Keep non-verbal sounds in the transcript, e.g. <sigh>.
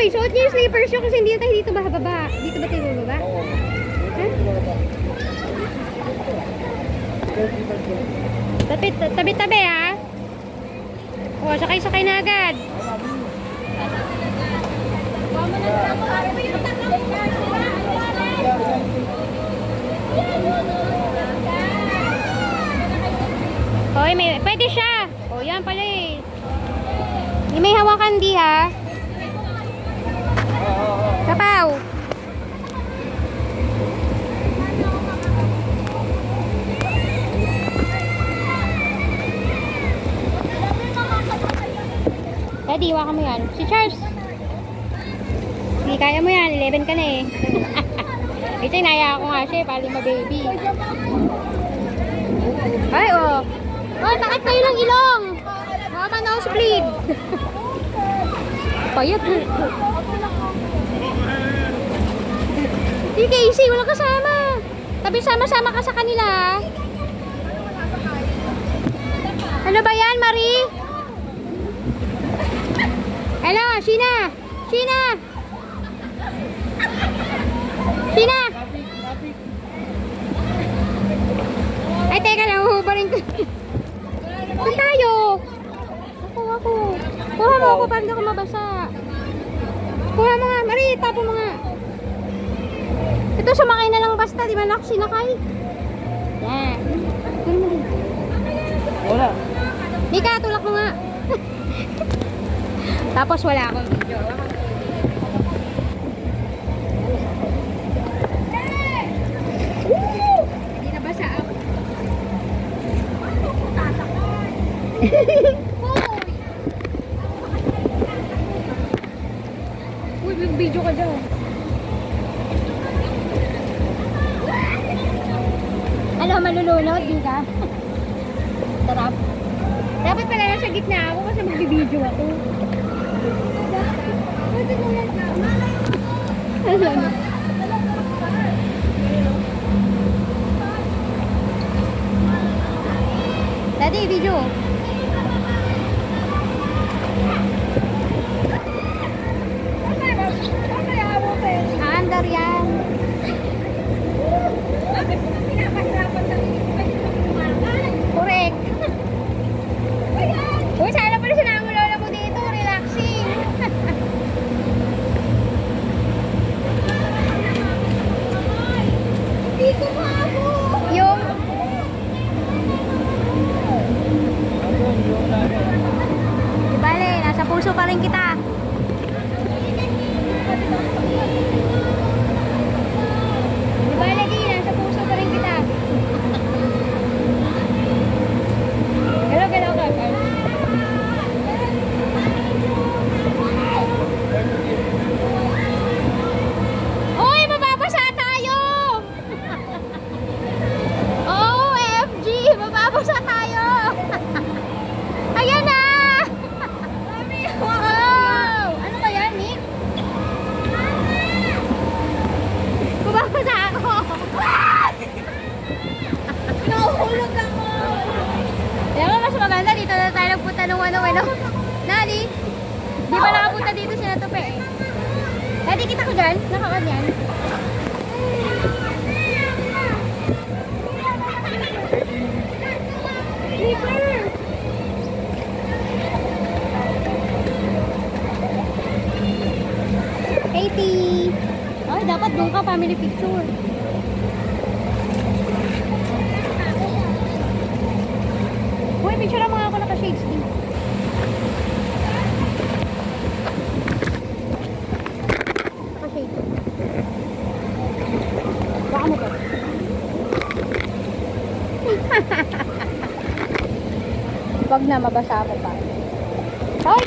Uy, suot niyo yung slippers yun kasi hindi tayo dito bababa. Dito ba tayo bababa? Oo. Ha? Tabi, tabi, tabi ha. O, sakay, sakay na agad. Hoy, may, pwede siya. O, yan pala eh. May hawakan di ha. Daddy, iwakan mo yan. Si Charles. Hindi, kaya mo yan. 11 ka na eh. <laughs> Ito, inaya ako nga siya eh. Pali ma-baby. Ay, oh. Oh, takot kayo ng ilong. Ka nosebleed. <laughs> Payat. <laughs> Hindi, Casey. Wala kasama. Tabi sama-sama ka sa kanila. Ano ba yan, Marie? Sheena! Sheena! Ay, teka lang, huhubarin ko. Saan tayo? Ako, ako. Kuha mo ako para hindi ako mabasa. Kuha mo nga, Marie, tapo mo nga. Ito, sumakay na lang basta, di ba nak, sinakay? Yan. Wala. Mika, tulak mo nga. <laughs> Tapos wala akong video. <laughs> Uy, video ka dyan. Ano, malulunod, di ka? <laughs> Sarap. Dapat pala nasa gitna ako kasi magbibideo ako. Alam. Daddy, video. Di bale, nasa puso pa rin kita. Ba nakapunta dito si Natupe eh? Kita ko dyan? Nakakanyan? Katie! Ay, dapat doon ka family picture. Uy, picture mo nga ako naka-shades din. Naka-shades. Baka mo ba? Wag na, mabasa ako pa. Ay,